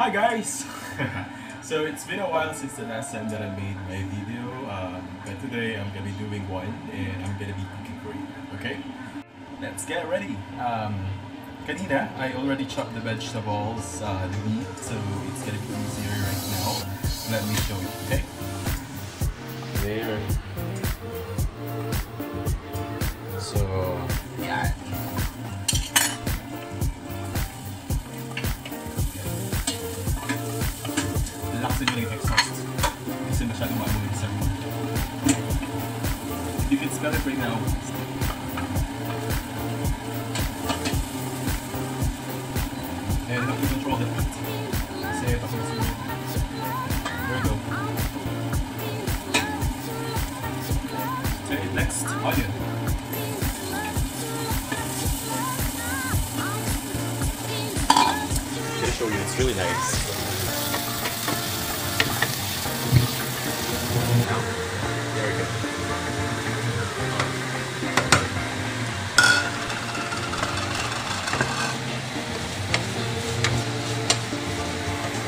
Hi guys! so it's been a while since the last time that I made my video, um, but today I'm gonna be doing one and I'm gonna be cooking for you, okay? Let's get ready! Um, kanina, I already chopped the vegetables, uh, the meat, so it's gonna be easier right now. Let me show you, okay? There. Na exhaust. Kasi maamoy sa. You can smell right now. And have to control the heat. Kasi. There we go. Okay, next, onion. Show you, it's really nice.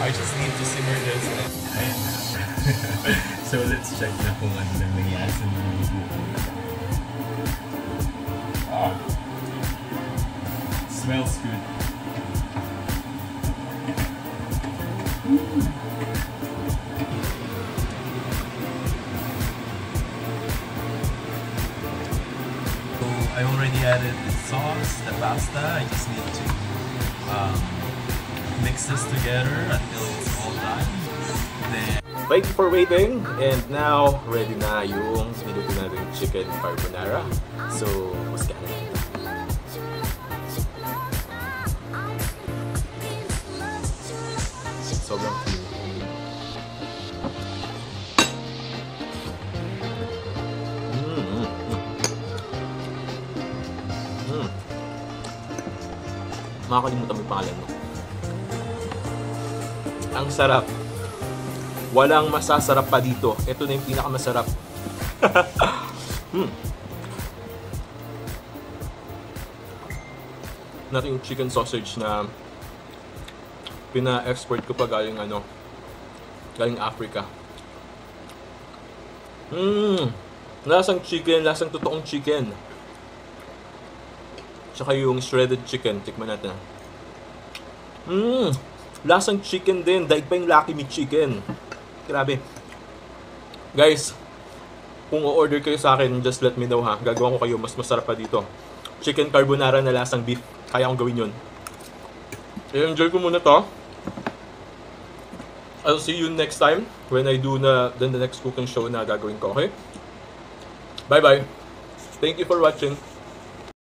I just need to simmer this. so let's check na kung ano na nangyari sa mga Ah. Smells good. So I already added the sauce, the pasta. I just need to um, mix this together until it's all done. Then Thank for waiting. And now, ready na yung niluto natin chicken carbonara. So, mas natin. Sobrang creamy. Mm, mm, mm. Mm. Makakalimutan mo yung pangalan mo. Ang sarap. Walang masasarap pa dito. Ito na yung pinakamasarap. hmm. Natin yung chicken sausage na pina-export ko pa galing ano, galing Africa. Mmm, lasang chicken, lasang totoong chicken. Tsaka yung shredded chicken, tikman natin. Mmm, lasang chicken din, daig pa yung Lucky Me chicken. Grabe. Guys, kung o-order kayo sa akin, just let me know ha. Gagawa ko kayo, mas masarap pa dito. Chicken carbonara na lasang beef. Kaya akong gawin yun. I-enjoy ko muna to. I'll see you next time when I do na then the next cooking show na gagawin ko, okay? Bye-bye. Thank you for watching.